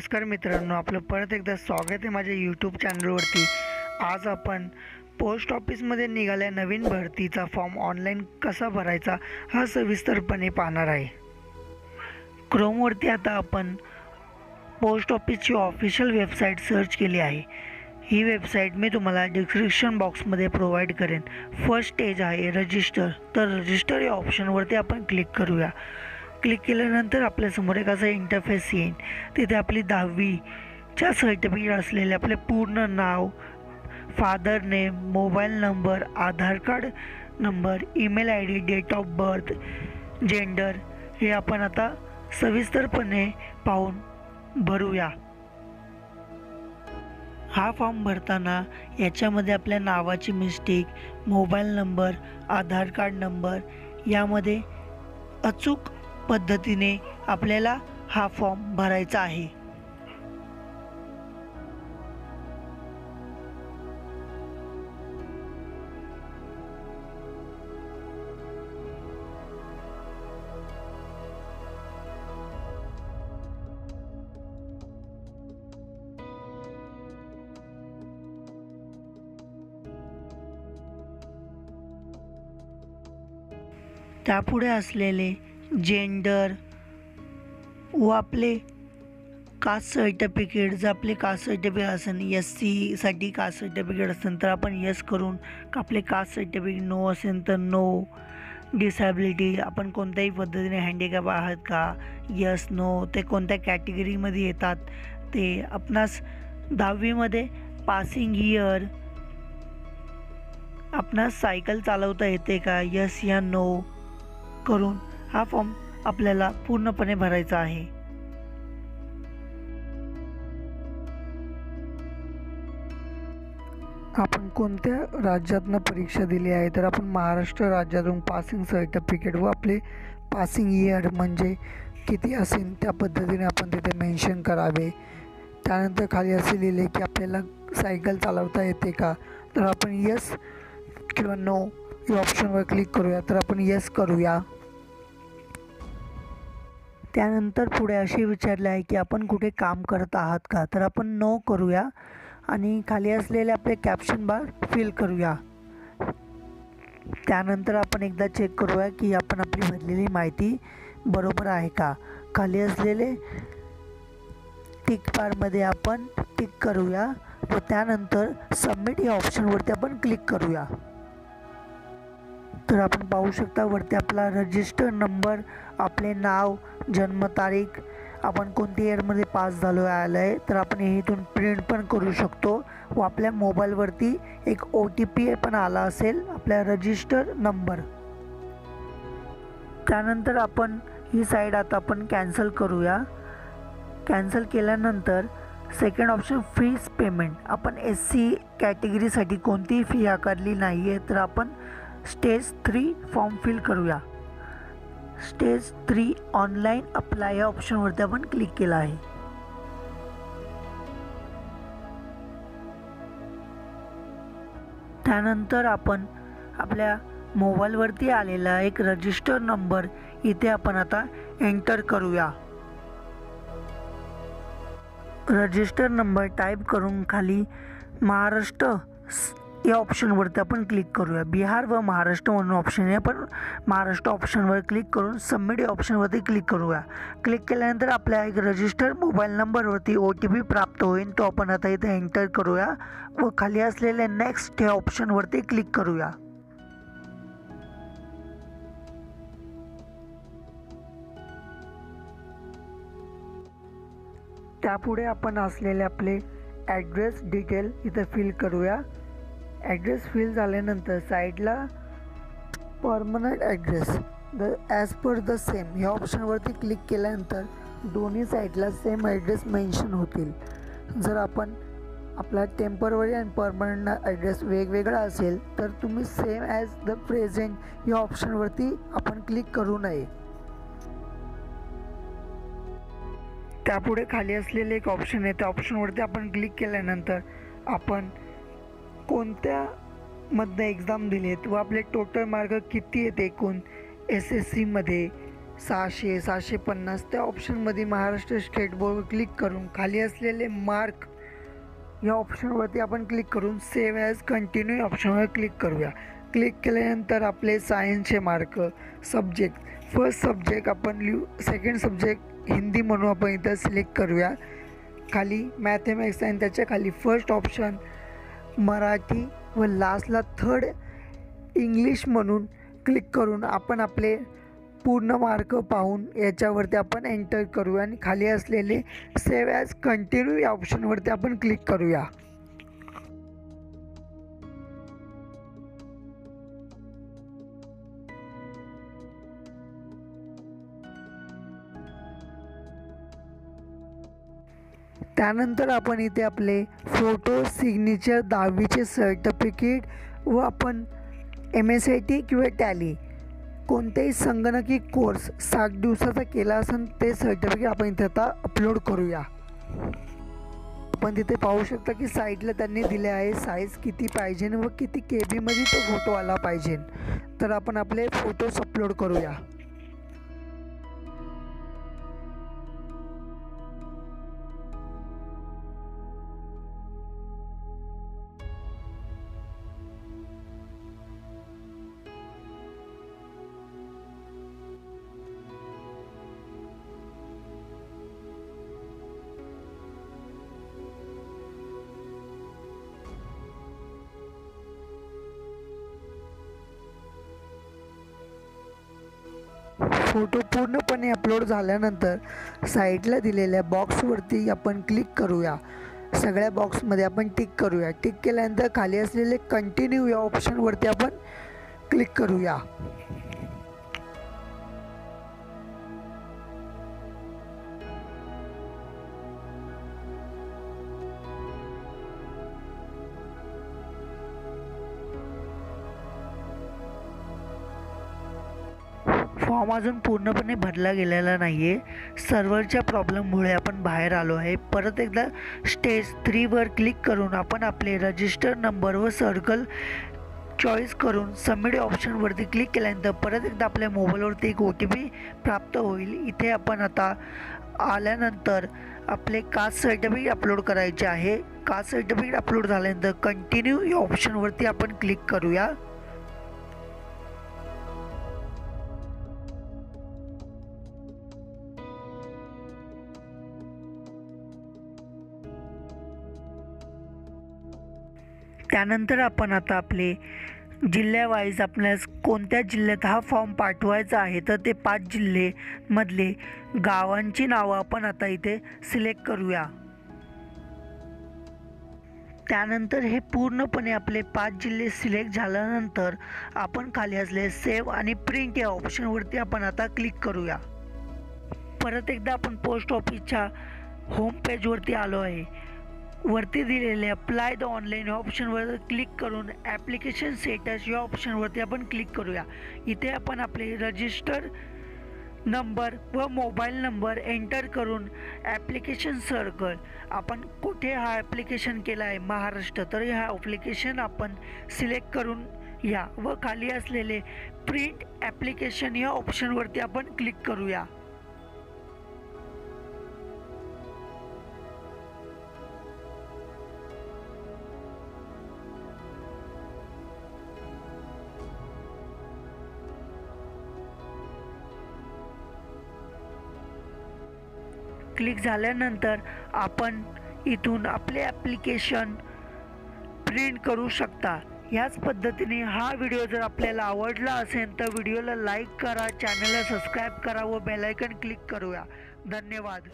नमस्कार मित्रांनो आपलं परत एकदा स्वागत आहे माझ्या यूट्यूब चॅनलवरती आज आपण पोस्ट ऑफिसमध्ये निघाल्या नवीन भरतीचा फॉर्म ऑनलाईन कसा भरायचा हा सविस्तरपणे पाहणार आहे. क्रोमवरती आता आपण पोस्ट ऑफिसची ऑफिशियल वेबसाईट सर्च केली आहे. ही वेबसाईट मी तुम्हाला डिस्क्रिप्शन बॉक्समध्ये प्रोव्हाइड करेन. फर्स्ट स्टेज आहे रजिस्टर तर रजिस्टर या ऑप्शनवरती आपण क्लिक करूया. क्लिक केल्यानंतर आपल्यासमोर एक असा इंटरफेस येईल तिथे आपली दहावीच्या सर्टिफिकेट असलेले आपले पूर्ण नाव father name mobile number Aadhaar card number email I D date of birth gender हे आपण आता सविस्तरपणे पाहून भरूया. हा फॉर्म भरताना याच्यामध्ये आपल्या नावाची mistake mobile number Aadhaar card number यामध्ये अचूक पद्धतीने आपल्याला हा फॉर्म भरायचा आहे. त्यापुढे असलेले जेंडर व आपले कास्ट सर्टिफिकेट जर आपले कास्ट सर्टिफिकेट असेल एस सीसाठी कास्ट सर्टिफिकेट असेल तर आपण यस करून आपले कास्ट सर्टिफिकेट नो असेल तर नो डिसॅबिलिटी आपण कोणत्याही पद्धतीने हँडिकॅप आहात का? यस नो ते कोणत्या कॅटेगरीमध्ये येतात? ते आपणास दहावीमध्ये पासिंग इयर आपणास सायकल चालवता येते का? यस या नो करून. हा फॉर्म आपल्याला पूर्णपणे भरायचा आहे. आपण कोणत्या राज्यातनं परीक्षा दिली आहे? तर आपण महाराष्ट्र राज्यातून पासिंग सर्टिफिकेट व आपले पासिंग इयर म्हणजे किती असेल त्या पद्धतीने आपण तिथे मेन्शन करावे. त्यानंतर खाली असे लिहिले की आपल्याला सायकल चालवता येते का? तर आपण यस किंवा नो या ऑप्शनवर क्लिक करूया. तर आपण यस करूया. त्यानंतर पुढे असे विचारले आहे की आपण कुठे काम करत आहात का? तर आपण नो करूया. आणि खाली असलेले आपले कॅप्शन बार फिल करूया. त्यानंतर आपण एकदा चेक करूया की आपण आपली भरलेली माहिती बरोबर आहे का? खाली असलेले टिक बारमध्ये आपण टिक करूया व त्यानंतर सबमिट या ऑप्शनवरती आपण क्लिक करूया. तर आपण पाहू शकता वरती आपला रजिस्टर नंबर आपले नाव जन्मतारीख आपण कोणत्या इयरमध्ये पास झालो आलं आहे तर आपण हे इथून प्रिंट पण करू शकतो. व आपल्या मोबाईलवरती एक ओ टी पी पण आला असेल आपल्या रजिस्टर नंबर त्यानंतर आपण ही साईड आता आपण कॅन्सल करूया. कॅन्सल केल्यानंतर सेकंड ऑप्शन फीज पेमेंट आपण एस सी कॅटेगरीसाठी कोणतीही फी आकारली नाही आहे तर आपण स्टेज थ्री फॉर्म फिल करूया. स्टेज थ्री ऑनलाईन अप्लाय या ऑप्शनवरती आपण क्लिक केलं आहे. त्यानंतर आपण आपल्या मोबाईलवरती आलेला एक रजिस्टर नंबर इथे आपण आता एंटर करूया. रजिस्टर नंबर टाईप करून खाली महाराष्ट्र या ऑप्शनवरती आपण क्लिक करूया. बिहार व महाराष्ट्र म्हणून ऑप्शन आहे आपण महाराष्ट्र ऑप्शनवर क्लिक करून सबमिट या ऑप्शनवरती क्लिक करूया. क्लिक केल्यानंतर आपल्या एक रजिस्टर मोबाईल नंबरवरती ओ टी पी प्राप्त होईल तो आपण आता इथे एंटर करूया व खाली असलेल्या नेक्स्ट या ऑप्शनवरती क्लिक करूया. त्यापुढे आपण असलेले आपले ॲड्रेस डिटेल इथं फिल करूया. ॲड्रेस फिल झाल्यानंतर साईडला permanent address the as per the same ह्या ऑप्शनवरती क्लिक केल्यानंतर दोन्ही साईडला सेम ॲड्रेस मेन्शन होतील. जर आपण आपला टेंपररी आणि परमनंट ॲड्रेस वेगवेगळा असेल तर तुम्ही सेम ॲज द प्रेझेंट या ऑप्शनवरती आपण क्लिक करू नये. त्यापुढे खाली असलेले एक ऑप्शन आहे त्या ऑप्शनवरती आपण क्लिक केल्यानंतर आपण कोणत्या मधनं एक्झाम आहेत? व आपले टोटल मार्क किती आहेत एकूण? एस एस सीमध्ये सहाशे सहाशे पन्नास. त्या ऑप्शनमध्ये महाराष्ट्र स्टेट बोर्ड क्लिक करून खाली असलेले मार्क या ऑप्शनवरती आपण क्लिक करून सेव्ह ॲज कंटिन्यू ऑप्शनवर क्लिक करूया. क्लिक केल्यानंतर आपले सायन्सचे मार्क सब्जेक्ट फर्स्ट सब्जेक्ट आपण लिहू सेकंड सब्जेक्ट हिंदी म्हणून आपण इथं सिलेक्ट करूया. खाली मॅथमॅटिक्स आणि त्याच्याखाली फर्स्ट ऑप्शन मराठी व लास्टला थर्ड इंग्लिश म्हणून क्लिक करून आपण आपले पूर्ण मार्क पाहून याच्यावरती आपण एंटर करूया आणि खाली असलेले सेव्ह ॲज कंटिन्यू या ऑप्शनवरती आपण क्लिक करूया. त्यानंतर आपण इथे आपले फोटो सिग्नेचर दहावीचे सर्टिफिकेट व आपण एम एस आय टी किंवा टॅली कोणत्याही संगणकी कोर्स साठ दिवसाचा केला असेल ते सर्टिफिकेट आपण इथे आता अपलोड करूया. आपण तिथे पाहू शकता की साईडला त्यांनी दिले आहे साईज किती पाहिजे व किती के बीमध्ये तो फोटो आला पाहिजे. तर आपण आपले फोटोज अपलोड करूया. फोटो पूर्णपणे अपलोड झाल्यानंतर साईडला दिलेल्या बॉक्सवरती आपण क्लिक करूया. सगळ्या बॉक्समध्ये आपण टिक करूया. टिक केल्यानंतर खाली असलेले कंटिन्यू या ऑप्शनवरती आपण क्लिक करूया. फॉर्म अजून पूर्णपणे भरला गेलेला नाही आहे सर्व्हरच्या प्रॉब्लेममुळे आपण बाहेर आलो आहे. परत एकदा स्टेज थ्रीवर क्लिक करून आपण आपले रजिस्टर नंबर व सर्कल चॉईस करून सबमिट ऑप्शनवरती क्लिक केल्यानंतर परत एकदा आपल्या मोबाईलवरती एक ओ टी पी प्राप्त होईल. इथे आपण आता आल्यानंतर आपले कास्ट सर्टिफिकेट अपलोड करायचे आहे. कास्ट सर्टिफिकेट अपलोड झाल्यानंतर कंटिन्यू या ऑप्शनवरती आपण क्लिक करूया. त्यानंतर आपण आता आपले जिल्ह्यावाईज आपल्यास कोणत्या जिल्ह्यात हा फॉर्म पाठवायचा आहे तर ते पाच जिल्हे मधले गावांची नावं आपण आता इथे सिलेक्ट करूया. त्यानंतर हे पूर्णपणे आपले पाच जिल्हे सिलेक्ट झाल्यानंतर आपण खाली असले सेव्ह आणि प्रिंट या ऑप्शनवरती आपण आता क्लिक करूया. परत एकदा आपण पोस्ट ऑफिसच्या होम पेजवरती आलो आहे. वरती दिलेल्या अप्लाय द ऑनलाईन या ऑप्शनवर क्लिक करून ॲप्लिकेशन स्टेटस या ऑप्शनवरती आपण क्लिक करूया. इथे आपण आपले रजिस्टर नंबर व मोबाईल नंबर एंटर करून ॲप्लिकेशन सर्कल आपण कुठे हा ॲप्लिकेशन केला आहे? महाराष्ट्र. तर ह्या ॲप्लिकेशन आपण सिलेक्ट करून या व खाली असलेले प्रिंट ॲप्लिकेशन या ऑप्शनवरती आपण क्लिक करूया. क्लिक झाल्यानंतर आपण इथून आपले ॲप्लिकेशन प्रिंट करू शकता. ह्याच पद्धतीने हा व्हिडिओ जर आपल्याला आवडला असेल तर व्हिडिओला लाईक करा चॅनलला सबस्क्राईब करा व बेलायकन क्लिक करूया. धन्यवाद.